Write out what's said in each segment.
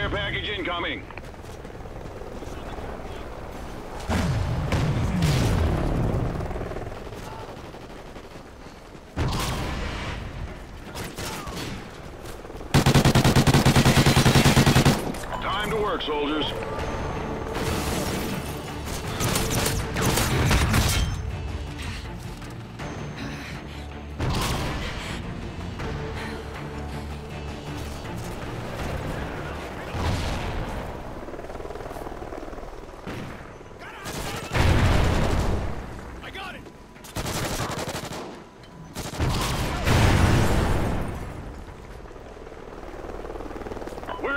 care package incoming. Time to work, soldiers.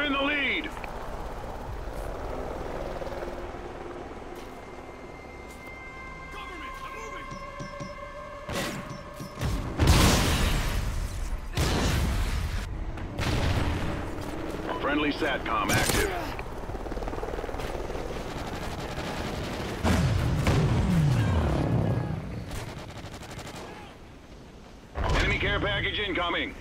In the lead. Friendly SATCOM active. Enemy care package incoming.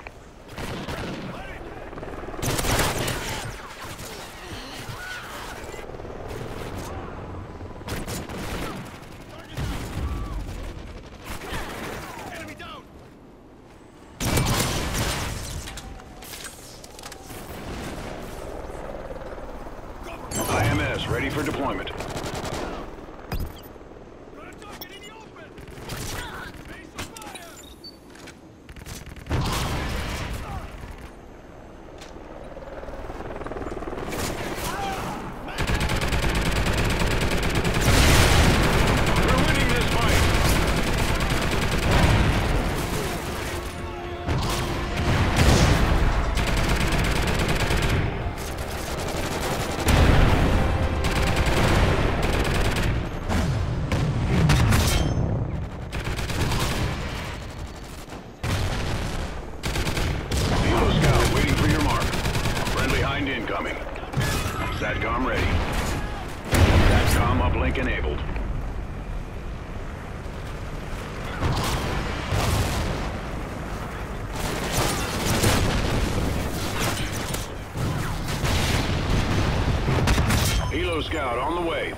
IMS ready for deployment. SATCOM ready. SATCOM uplink enabled. Helo Scout on the way.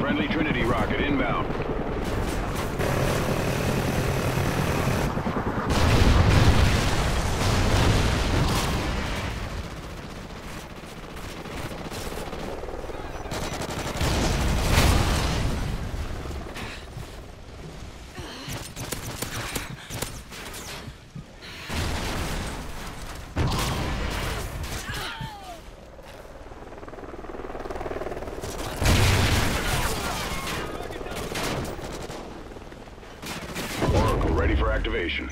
Friendly Trinity rocket inbound. Oracle ready for activation.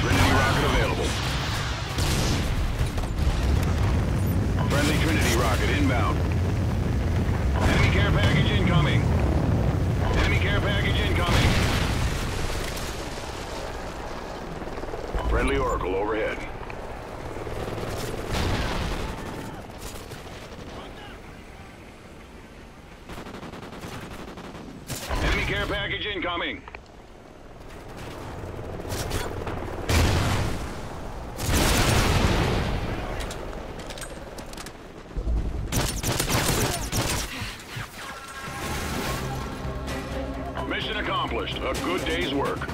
Trinity rocket available. Friendly Trinity rocket inbound. Enemy care package incoming. Enemy care package incoming. Friendly Oracle overhead. Enemy care package incoming. Mission accomplished. A good day's work.